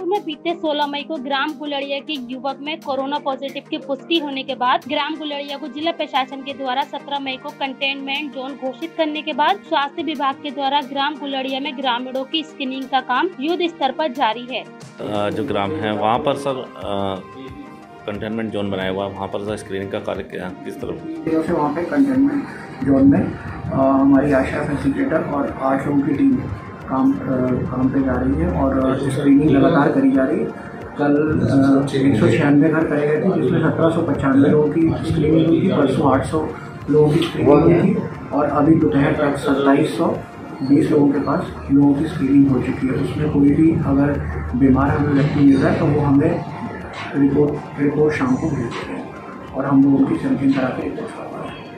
बीते 16 मई को ग्राम गुलड़िया के युवक में कोरोना पॉजिटिव की पुष्टि होने के बाद ग्राम गुलड़िया को जिला प्रशासन के द्वारा 17 मई को कंटेनमेंट जोन घोषित करने के बाद स्वास्थ्य विभाग के द्वारा ग्राम गुलड़िया में ग्रामीणों की स्क्रीनिंग का काम युद्ध स्तर पर जारी है। जो ग्राम है वहाँ पर सर कंटेनमेंट जोन बनाया हुआ है। वहाँ पर सर स्क्रीनिंग का कार्य क्या किस तरह वहाँ पे कंटेनमेंट जोन में हमारी आशा फैसिलिटेटर और आठ लोगों की टीम काम काम पे जा रही है और स्क्रीनिंग लगातार करी जा रही है। कल एक सौ छियानवे घर करे गए थे जिसमें सत्रह सौ पचानवे लोगों की स्क्रीनिंग हुई थी परसों आठ सौ लोगों की स्क्रीनिंग हुई थी और अभी दोपहर तक सत्ताईस सौ बीस लोगों के पास लोगों की स्क्रीनिंग हो चुकी है। उसमें कोई भी अगर बीमार हमें व्यक्ति मिल रहा है तो वो हमें रिपोर्ट रिपोर्ट शाम को भेजते हैं और हम लोगों की सैंपलिंग करा के रिपोर्ट